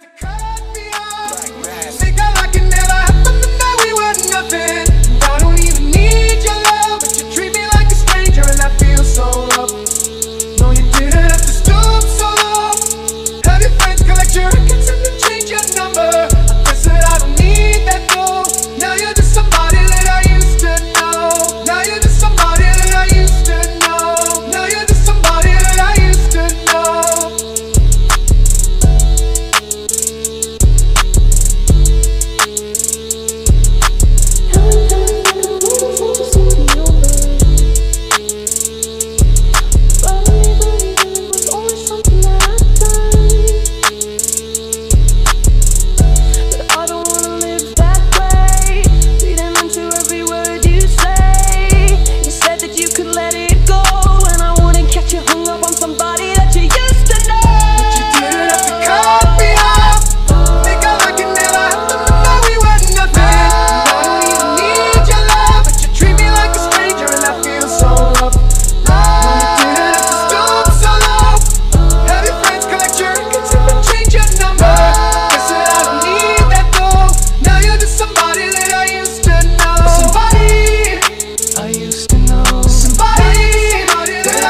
to cut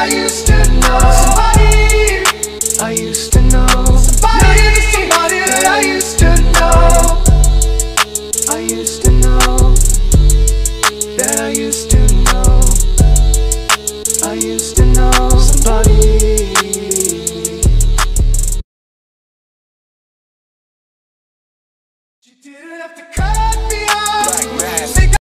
I used to know. Somebody. I used to know. Somebody. That I used to know. I used to know. That I used to know. I used to know. Somebody. You didn't have to cry